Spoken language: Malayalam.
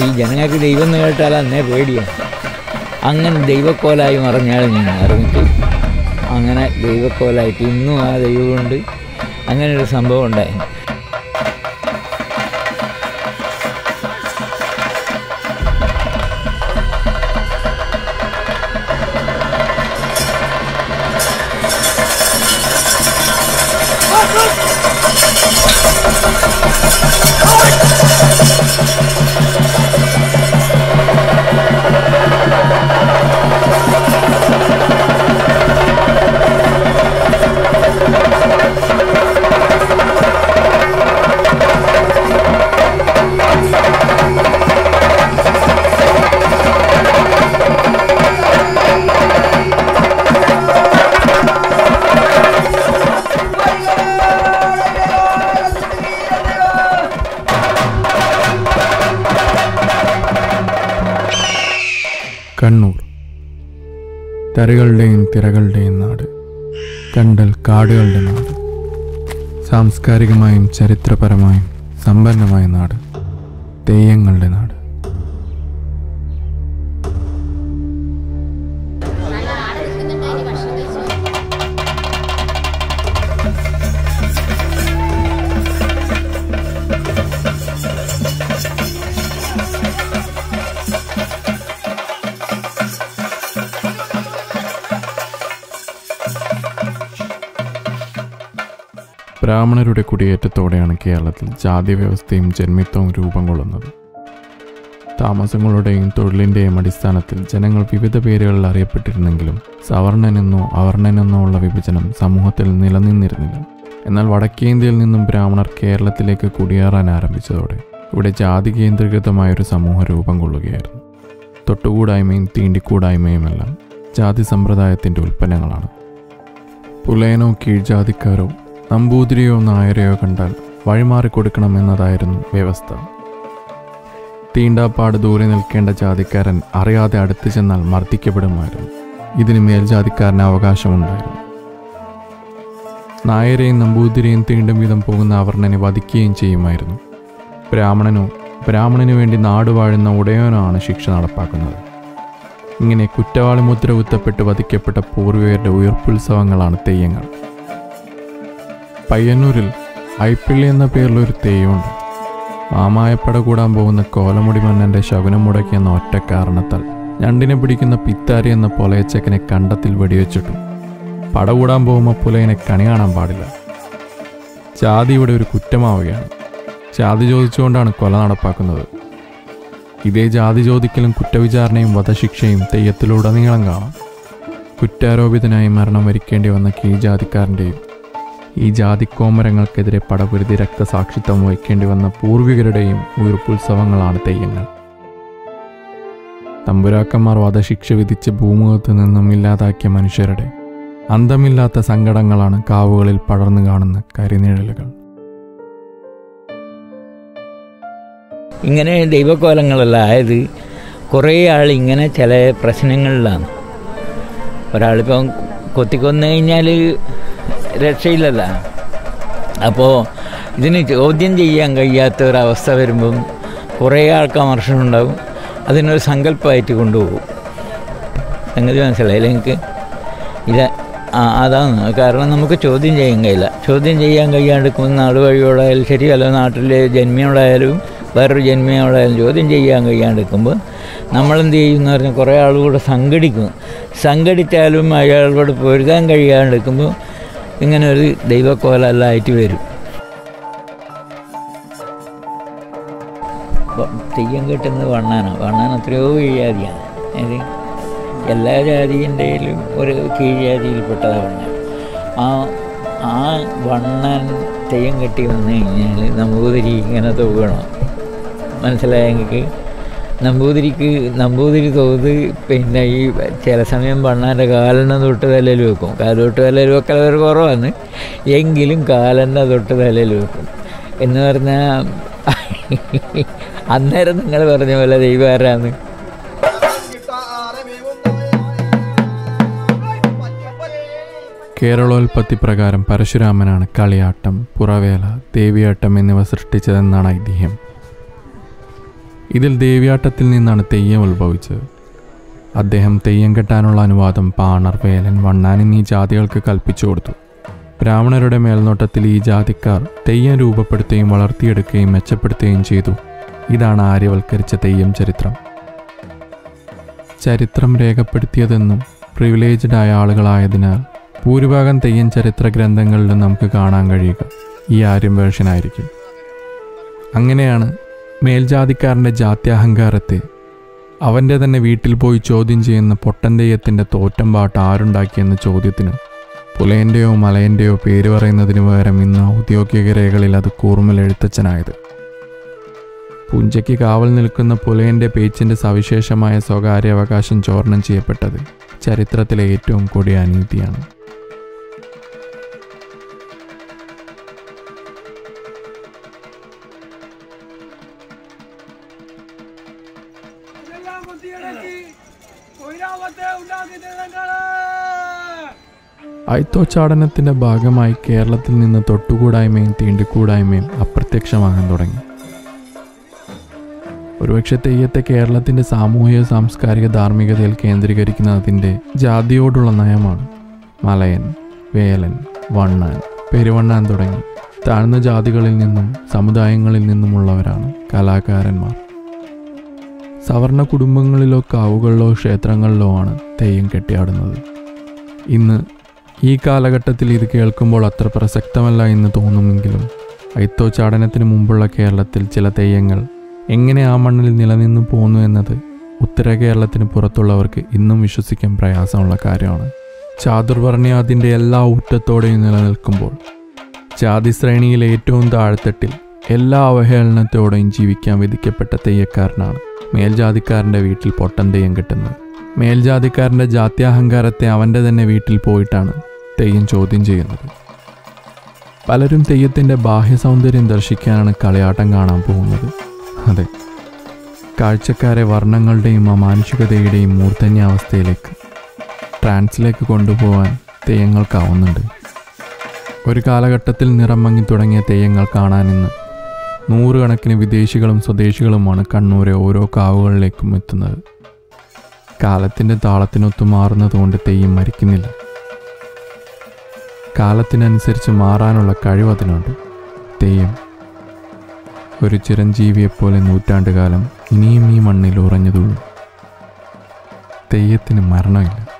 ഈ ജനങ്ങൾക്ക് ദൈവം എന്ന് കേട്ടാൽ അന്നേ പേടിയാണ് അങ്ങനെ ദൈവക്കോലായി മറിഞ്ഞാൽ ഞാൻ അറിഞ്ഞിട്ട് അങ്ങനെ ദൈവക്കോലായിട്ട് ഇന്നും ആ ദൈവമുണ്ട് ഒരു സംഭവം ഉണ്ടായി. തരകളുടെയും തിരകളുടെയും നാട് കണ്ടൽ കാടുകളുടെ നാട് സാംസ്കാരികമായും ചരിത്രപരമായും സമ്പന്നമായ നാട് തെയ്യങ്ങളുടെ നാട്. ബ്രാഹ്മണരുടെ കുടിയേറ്റത്തോടെയാണ് കേരളത്തിൽ ജാതി വ്യവസ്ഥയും ജന്മിത്വവും രൂപം കൊള്ളുന്നത്. താമസങ്ങളുടെയും തൊഴിലിന്റെയും അടിസ്ഥാനത്തിൽ ജനങ്ങൾ വിവിധ പേരുകളിൽ അറിയപ്പെട്ടിരുന്നെങ്കിലും സവർണനെന്നോ അവർണനെന്നോ ഉള്ള വിഭജനം സമൂഹത്തിൽ നിലനിന്നിരുന്നില്ല. എന്നാൽ വടക്കേന്ത്യയിൽ നിന്നും ബ്രാഹ്മണർ കേരളത്തിലേക്ക് കുടിയേറാൻ ആരംഭിച്ചതോടെ ഇവിടെ ജാതി കേന്ദ്രീകൃതമായൊരു സമൂഹം രൂപം കൊള്ളുകയായിരുന്നു. തൊട്ടുകൂടായ്മയും തീണ്ടിക്കൂടായ്മയുമെല്ലാം ജാതി സമ്പ്രദായത്തിന്റെ ഉൽപ്പന്നങ്ങളാണ്. പുലയനോ കീഴ്ജാതിക്കാരോ നമ്പൂതിരിയോ നായരെയോ കണ്ടാൽ വഴിമാറി കൊടുക്കണമെന്നതായിരുന്നു വ്യവസ്ഥ. തീണ്ടാപ്പാട് ദൂരെ നിൽക്കേണ്ട ജാതിക്കാരൻ അറിയാതെ അടുത്തു ചെന്നാൽ മർദ്ദിക്കപ്പെടുമായിരുന്നു. ഇതിന് മേൽജാതിക്കാരന് അവകാശമുണ്ടായിരുന്നു. നായരെയും നമ്പൂതിരിയും തീണ്ടും വിധം പോകുന്ന അവർണനെ വധിക്കുകയും ചെയ്യുമായിരുന്നു. ബ്രാഹ്മണനോ ബ്രാഹ്മണന് വേണ്ടി നാടുവാഴുന്ന വാഴുന്ന ഉടയനോ ആണ് ശിക്ഷ നടപ്പാക്കുന്നത്. ഇങ്ങനെ കുറ്റവാളി മുദ്ര കുത്തപ്പെട്ട് വധിക്കപ്പെട്ട പൂർവികരുടെ ഉയർപ്പുത്സവങ്ങളാണ് തെയ്യങ്ങൾ. പയ്യന്നൂരിൽ ഐപ്പിള്ളി എന്ന പേരിലൊരു തെയ്യമുണ്ട് മാമായപ്പട കൂടാൻ പോകുന്ന കോലമുടി മന്നന്റെ ശകുനം മുടക്കിയെന്ന ഒറ്റ കാരണത്താൽ ഞണ്ടിനെ പിടിക്കുന്ന പിത്താരി എന്ന പൊലയച്ചക്കനെ കണ്ടത്തിൽ വെടിവെച്ചിട്ടു. പട കൂടാൻ പോകുമ്പോൾ പുലയനെ കണി കാണാൻ പാടില്ല. ജാതി ഇവിടെ ഒരു കുറ്റമാവുകയാണ്. ജാതി ചോദിച്ചുകൊണ്ടാണ് കൊല നടപ്പാക്കുന്നത്. ഇതേ ജാതി ചോദിക്കലും കുറ്റവിചാരണയും വധശിക്ഷയും തെയ്യത്തിലുടനീളം കാണാം. കുറ്റാരോപിതനായി മരണം വരിക്കേണ്ടി വന്ന കീഴ്ജാതിക്കാരന്റെയും ഈ ജാതിക്കോമരങ്ങൾക്കെതിരെ പടപുരുതി രക്തസാക്ഷിത്വം വഹിക്കേണ്ടി വന്ന പൂർവികരുടെയും ഉയർപ്പുത്സവങ്ങളാണ് തെയ്യങ്ങൾ. തമ്പുരാക്കന്മാർ വധശിക്ഷ വിധിച്ച് ഭൂമുഖത്ത് നിന്നും ഇല്ലാതാക്കിയ മനുഷ്യരുടെ അന്തമില്ലാത്ത സങ്കടങ്ങളാണ് കാവുകളിൽ പടർന്നു കാണുന്ന കരിനിഴലുകൾ. ഇങ്ങനെ ദൈവകോലങ്ങളെല്ലാം. ആയത് കുറേ ആൾ ഇങ്ങനെ ചില പ്രശ്നങ്ങളിലാണ്. ഒരാളിപ്പം കൊത്തിക്കൊന്നു കഴിഞ്ഞാൽ രക്ഷയില്ലല്ലോ. അപ്പോൾ ഇതിന് ചോദ്യം ചെയ്യാൻ കഴിയാത്ത ഒരവസ്ഥ വരുമ്പം കുറേ ആൾക്ക് അമർഷമുണ്ടാവും അതിനൊരു സങ്കല്പമായിട്ട് കൊണ്ടുപോകും. സംഗതി മനസ്സിലായില്ല എനിക്ക് ഇത് അതാണ്. കാരണം നമുക്ക് ചോദ്യം ചെയ്യാൻ കഴിയില്ല. ചോദ്യം ചെയ്യാൻ കഴിയാണ്ടിരിക്കുന്ന നാട് വഴിയോടായാലും ശരി അല്ല നാട്ടിലെ ജന്മിയോടായാലും വേറൊരു ജന്മിയോടായാലും ചോദ്യം ചെയ്യാൻ കഴിയാണ്ടിരിക്കുമ്പോൾ നമ്മളെന്ത് ചെയ്യുമെന്ന് പറഞ്ഞാൽ കുറേ ആളുകൂടെ സംഘടിക്കും. സംഘടിച്ചാലും അയാളോട് പൊരുതാൻ കഴിയാണ്ടിരിക്കുമ്പോൾ ഇങ്ങനെ ഒരു ദൈവക്കോലെല്ലാം ആയിട്ട് വരും. തെയ്യം കെട്ടുന്നത് വണ്ണാനാണ് വണ്ണാൻ എത്രയോ കീഴ്ജാതിയാണ് അത് എല്ലാ ജാതിന്റെയിലും ഒരു കീഴ്ജാതിയിൽപ്പെട്ടതാണ് വണ്ണാൻ ആ ആ വണ്ണൻ തെയ്യം കെട്ടി വന്നു കഴിഞ്ഞാൽ നമ്പൂതിരി ഇങ്ങനെ തൂകണം മനസ്സിലായ നിങ്ങൾക്ക്? നമ്പൂതിരിക്ക് നമ്പൂതിരി തോത് പിന്നെ ഈ ചില സമയം പണ്ണാന്റെ കാലെണ്ണ തൊട്ട് തലയിൽ വെക്കും. കാലോട്ട് തലയിൽ വെക്കലവർ കുറവാണ്. എങ്കിലും കാലെണ്ണ തൊട്ട് തലയിൽ വെക്കും. എന്ന് പറഞ്ഞാൽ അന്നേരം നിങ്ങൾ പറഞ്ഞ പോലെ ദൈവം ആരാന്ന് കേരളോൽപത്തി പ്രകാരം പരശുരാമനാണ് കളിയാട്ടം പുറവേല ദേവിയാട്ടം എന്നിവ സൃഷ്ടിച്ചതെന്നാണ് ഐതിഹ്യം. ഇതിൽ ദേവ്യാട്ടത്തിൽ നിന്നാണ് തെയ്യം ഉത്ഭവിച്ചത്. അദ്ദേഹം തെയ്യം കെട്ടാനുള്ള അനുവാദം പാണർ വേലൻ വണ്ണാൻ എന്നീ ജാതികൾക്ക് കൽപ്പിച്ചു കൊടുത്തു. ബ്രാഹ്മണരുടെ മേൽനോട്ടത്തിൽ ഈ ജാതിക്കാർ തെയ്യം രൂപപ്പെടുത്തുകയും വളർത്തിയെടുക്കുകയും മെച്ചപ്പെടുത്തുകയും ചെയ്തു. ഇതാണ് ആര്യവൽക്കരിച്ച തെയ്യം ചരിത്രം. ചരിത്രം രേഖപ്പെടുത്തിയതെന്നും പ്രിവിലേജ്ഡ് ആയ ആളുകളായതിനാൽ ഭൂരിഭാഗം തെയ്യം ചരിത്ര ഗ്രന്ഥങ്ങളിലും നമുക്ക് കാണാൻ കഴിയുക. ഈ ആര്യം വേർഷനായിരിക്കും അങ്ങനെയാണ് മേൽജാതിക്കാരന്റെ ജാത്യാഹങ്കാരത്തെ അവന്റെ തന്നെ വീട്ടിൽ പോയി ചോദ്യം ചെയ്യുന്ന പൊട്ടൻ തെയ്യത്തിന്റെ തോറ്റം പാട്ട് ആരുണ്ടാക്കിയെന്ന ചോദ്യത്തിന് പുലയന്റെയോ മലയന്റെയോ പേര് പറയുന്നതിന് പകരം ഇന്ന് ഔദ്യോഗിക രേഖകളിൽ അത് കൂർമ്മൽ എഴുത്തച്ഛനായത്. പുഞ്ചയ്ക്ക് കാവൽ നിൽക്കുന്ന പുലയന്റെ പേച്ചിന്റെ സവിശേഷമായ സ്വകാര്യ അവകാശം ചോർണം ചെയ്യപ്പെട്ടത് ചരിത്രത്തിലെ ഏറ്റവും കൊടിയ അനീതിയാണ്. അയിത്തോച്ചാടനത്തിന്റെ ഭാഗമായി കേരളത്തിൽ നിന്ന് തൊട്ടുകൂടായ്മയും തീണ്ടിക്കൂടായ്മയും അപ്രത്യക്ഷമാകാൻ തുടങ്ങി. ഒരുപക്ഷെ തെയ്യത്തെ കേരളത്തിന്റെ സാമൂഹിക സാംസ്കാരിക ധാർമ്മികതയിൽ കേന്ദ്രീകരിക്കുന്നതിന്റെ ജാതിയോടുള്ള നയമാണ് മലയൻ വേലൻ വണ്ണാൻ പെരുവണ്ണാൻ തുടങ്ങി. താഴ്ന്ന ജാതികളിൽ നിന്നും സമുദായങ്ങളിൽ നിന്നുമുള്ളവരാണ് കലാകാരന്മാർ. സവർണ കുടുംബങ്ങളിലോ കാവുകളിലോ ക്ഷേത്രങ്ങളിലോ ആണ് തെയ്യം കെട്ടിയാടുന്നത്. ഇന്ന് ഈ കാലഘട്ടത്തിൽ ഇത് കേൾക്കുമ്പോൾ അത്ര പ്രസക്തമല്ല എന്ന് തോന്നുമെങ്കിലും ഐത്തോച്ചാടനത്തിന് മുമ്പുള്ള കേരളത്തിൽ ചില തെയ്യങ്ങൾ എങ്ങനെ ആ മണ്ണിൽ നിലനിന്നു പോന്നു എന്നത് ഉത്തര കേരളത്തിന് പുറത്തുള്ളവർക്ക് ഇന്നും വിശ്വസിക്കാൻ പ്രയാസമുള്ള കാര്യമാണ്. ചാതുർവർണി അതിന്റെ എല്ലാ ഊറ്റത്തോടെയും നിലനിൽക്കുമ്പോൾ ജാതി ശ്രേണിയിലെ ഏറ്റവും താഴ്ത്തട്ടിൽ എല്ലാ അവഹേളനത്തോടെയും ജീവിക്കാൻ വിധിക്കപ്പെട്ട തെയ്യക്കാരനാണ് മേൽജാതിക്കാരന്റെ വീട്ടിൽ പൊട്ടൻ തെയ്യം കിട്ടുന്നത്. മേൽജാതിക്കാരന്റെ ജാത്യാഹങ്കാരത്തെ അവന്റെ തന്നെ വീട്ടിൽ പോയിട്ടാണ് തെയ്യം ചോദ്യം ചെയ്യുന്നത്. പലരും തെയ്യത്തിന്റെ ബാഹ്യ സൗന്ദര്യം ദർശിക്കാനാണ് കളിയാട്ടം കാണാൻ പോകുന്നത്. അതെ. കാഴ്ചക്കാരെ വർണങ്ങളുടെയും അമാനുഷികതയുടെയും മൂർധന്യാവസ്ഥയിലേക്ക് ട്രാൻസിലേക്ക് കൊണ്ടുപോകാൻ തെയ്യങ്ങൾക്കാവുന്നുണ്ട്. ഒരു കാലഘട്ടത്തിൽ നിറം മങ്ങി തുടങ്ങിയ തെയ്യങ്ങൾ കാണാൻ ഇന്ന് നൂറുകണക്കിന് വിദേശികളും സ്വദേശികളുമാണ് കണ്ണൂരെ ഓരോ കാവുകളിലേക്കും എത്തുന്നത്. കാലത്തിന്റെ താളത്തിനൊത്തു മാറുന്നതുകൊണ്ട് തെയ്യം മരിക്കുന്നില്ല. കാലത്തിനനുസരിച്ച് മാറാനുള്ള കഴിവ് അതിനുണ്ട്. തെയ്യം. ഒരു ചിരഞ്ജീവിയെപ്പോലെ നൂറ്റാണ്ടുകാലം ഇനിയും ഈ മണ്ണിൽ ഉറഞ്ഞതുള്ളൂ. തുള്ളും തെയ്യത്തിന് മരണമില്ല.